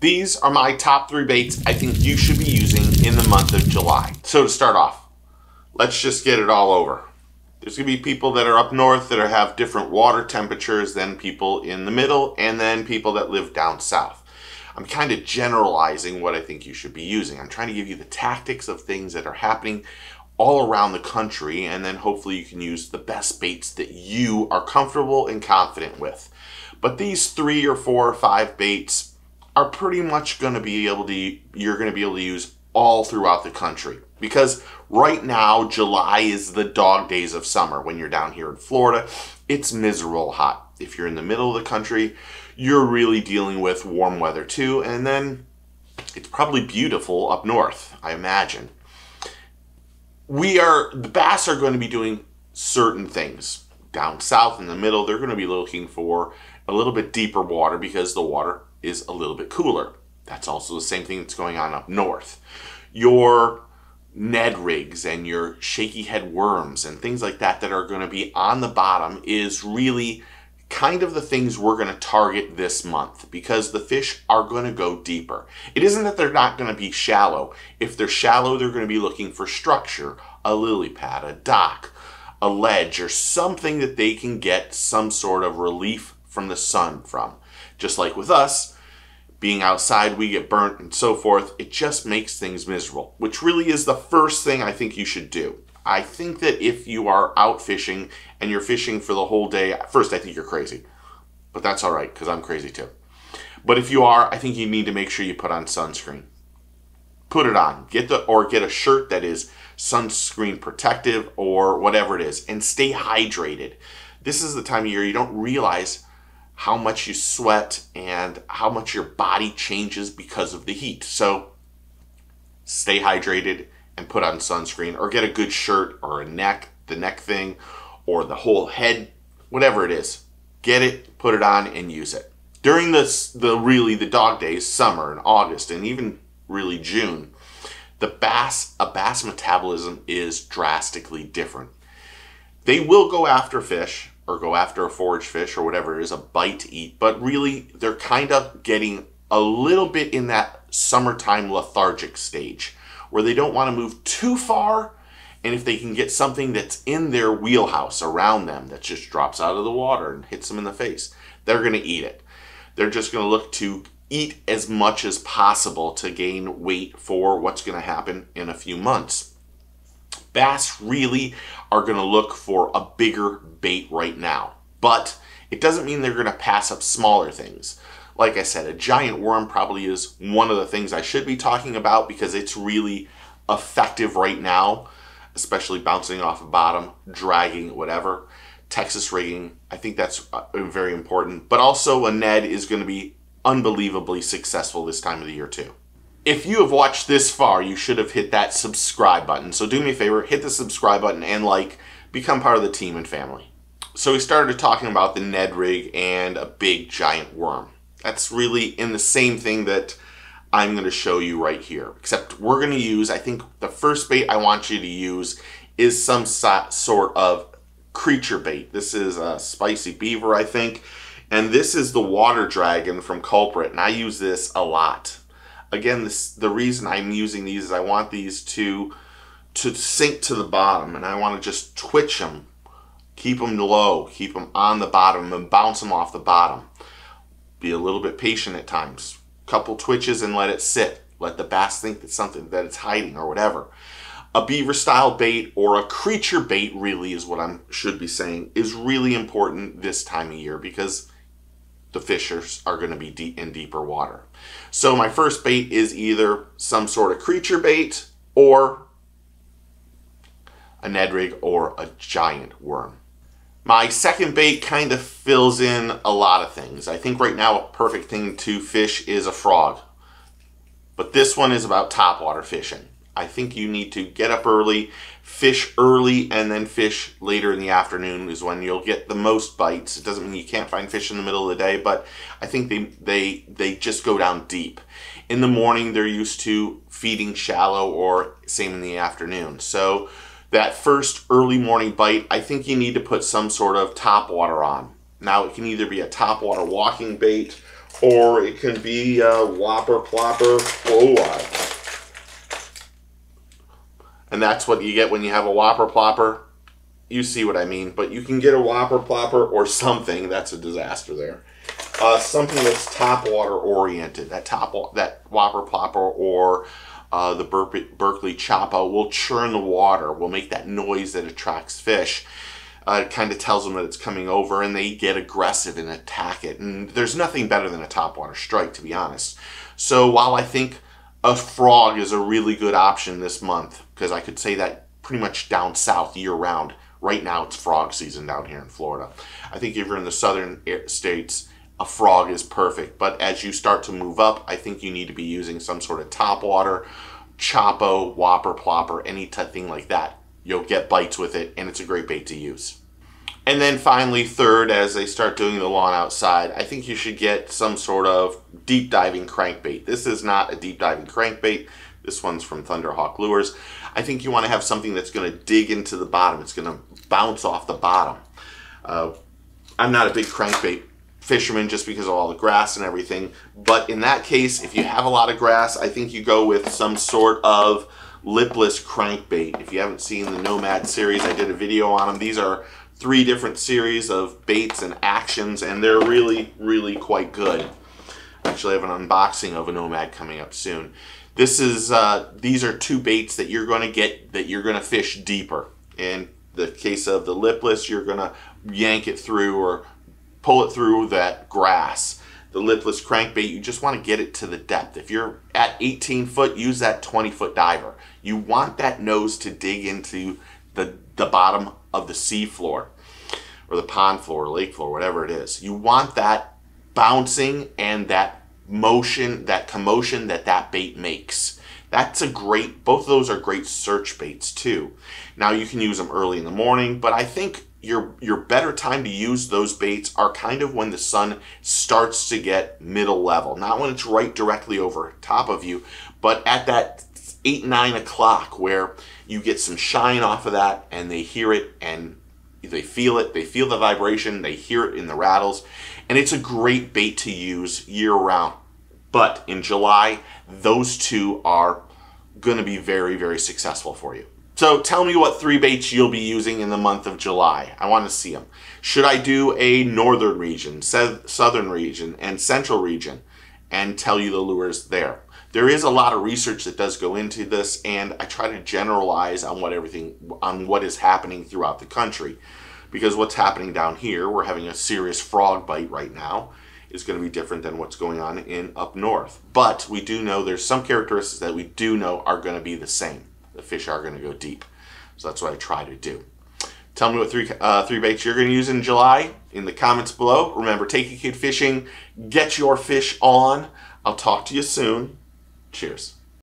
These are my top three baits I think you should be using in the month of July. So to start off, let's just get it all over. There's going to be people that are up north that are, have different water temperatures than people in the middle and then people that live down south. I'm kind of generalizing what I think you should be using. I'm trying to give you the tactics of things that are happening all around the country and then hopefully you can use the best baits that you are comfortable and confident with. But these three or four or five baits are pretty much going to be able to, you're going to be able to use all throughout the country. Because right now, July is the dog days of summer. When you're down here in Florida, it's miserable hot. If you're in the middle of the country, you're really dealing with warm weather too. And then it's probably beautiful up north, I imagine. We are, the bass are going to be doing certain things. Down south in the middle, they're going to be looking for a little bit deeper water because the water is a little bit cooler. That's also the same thing that's going on up north. Your Ned rigs and your shaky head worms and things like that that are going to be on the bottom is really kind of the things we're going to target this month because the fish are going to go deeper. It isn't that they're not going to be shallow. If they're shallow, they're going to be looking for structure, a lily pad, a dock, a ledge, or something that they can get some sort of relief from the sun from. Just like with us, being outside, we get burnt and so forth. It just makes things miserable, which really is the first thing I think you should do. I think that if you are out fishing and you're fishing for the whole day, first, I think you're crazy. But that's all right, because I'm crazy too. But if you are, I think you need to make sure you put on sunscreen. Put it on. Get the or get a shirt that is sunscreen protective or whatever it is and stay hydrated. This is the time of year you don't realize how much you sweat and how much your body changes because of the heat. So stay hydrated and put on sunscreen or get a good shirt or a neck, the neck thing, or the whole head, whatever it is. Get it, put it on, and use it. During this, the really the dog days, summer and August, and even really June, the bass, a bass metabolism is drastically different. They will go after fish, or go after a forage fish or whatever it is, a bite to eat. But really, they're kind of getting a little bit in that summertime lethargic stage where they don't want to move too far. And if they can get something that's in their wheelhouse around them that just drops out of the water and hits them in the face, they're going to eat it. They're just going to look to eat as much as possible to gain weight for what's going to happen in a few months. Bass really are going to look for a bigger bait right now, but it doesn't mean they're going to pass up smaller things. Like I said, a giant worm probably is one of the things I should be talking about because it's really effective right now, especially bouncing off the bottom, dragging, whatever. Texas rigging, I think that's uh, very important. But also a Ned is going to be unbelievably successful this time of the year too. If you have watched this far, you should have hit that subscribe button. So do me a favor, hit the subscribe button and like, become part of the team and family. So we started talking about the Ned rig and a big giant worm. That's really in the same thing that I'm going to show you right here. Except we're going to use, I think the first bait I want you to use is some sort of creature bait. This is a spicy beaver, I think. And this is the water dragon from Culprit. And I use this a lot again, this, the reason I'm using these is I want these to to sink to the bottom and I want to just twitch them, keep them low, keep them on the bottom and bounce them off the bottom. Be a little bit patient at times. Couple twitches and let it sit. Let the bass think that something that it's hiding or whatever. A beaver style bait or a creature bait really is what I should be saying is really important this time of year because the fishers are going to be deep in deeper water. So my first bait is either some sort of creature bait or a Ned rig or a giant worm. My second bait kind of fills in a lot of things. I think right now a perfect thing to fish is a frog. But this one is about topwater fishing. I think you need to get up early, fish early, and then fish later in the afternoon is when you'll get the most bites. It doesn't mean you can't find fish in the middle of the day, but I think they they they just go down deep. In the morning, they're used to feeding shallow, or same in the afternoon. So that first early morning bite, I think you need to put some sort of top water on. Now it can either be a top water walking bait or it can be a whopper plopper line. And that's what you get when you have a whopper plopper. You see what I mean, but you can get a whopper plopper or something. That's a disaster there. Uh, something that's top water oriented. That top that whopper plopper or uh, the Berkley Choppo will churn the water, will make that noise that attracts fish. Uh, it kind of tells them that it's coming over and they get aggressive and attack it. And there's nothing better than a topwater strike, to be honest. So while I think a frog is a really good option this month, because I could say that pretty much down south year round. Right now it's frog season down here in Florida. I think if you're in the southern states, a frog is perfect. But as you start to move up, I think you need to be using some sort of top water, choppo, whopper, plopper, any type thing like that. You'll get bites with it, and it's a great bait to use. And then finally, third, as they start doing the lawn outside, I think you should get some sort of deep diving crankbait. This is not a deep diving crankbait. This one's from Thunderhawk Lures. I think you want to have something that's going to dig into the bottom. It's going to bounce off the bottom. Uh, I'm not a big crankbait fisherman just because of all the grass and everything. But in that case, if you have a lot of grass, I think you go with some sort of lipless crankbait. If you haven't seen the Nomad series, I did a video on them. These are three different series of baits and actions, and they're really, really quite good. Actually, I have an unboxing of a Nomad coming up soon. This is uh, these are two baits that you're going to get that you're going to fish deeper. In the case of the lipless, you're going to yank it through or pull it through that grass. The lipless crankbait, you just want to get it to the depth. If you're at 18 foot, use that 20 foot diver. You want that nose to dig into the, the bottom of the sea floor or the pond floor, lake floor, whatever it is. You want that bouncing and that motion, that commotion that that bait makes. That's a great, both of those are great search baits too. Now you can use them early in the morning, but I think your your better time to use those baits are kind of when the sun starts to get middle level not when it's right directly over top of you but at that eight nine o'clock where you get some shine off of that and they hear it and they feel it they feel the vibration they hear it in the rattles and it's a great bait to use year round but in july those two are going to be very very successful for you so tell me what three baits you'll be using in the month of July. I want to see them. Should I do a northern region, southern region, and central region and tell you the lures there? There is a lot of research that does go into this and I try to generalize on what everything on what is happening throughout the country. Because what's happening down here, we're having a serious frog bite right now, is going to be different than what's going on in up north. But we do know there's some characteristics that we do know are going to be the same the fish are going to go deep. So that's what I try to do. Tell me what three, uh, three baits you're going to use in July in the comments below. Remember, take a kid fishing, get your fish on. I'll talk to you soon. Cheers.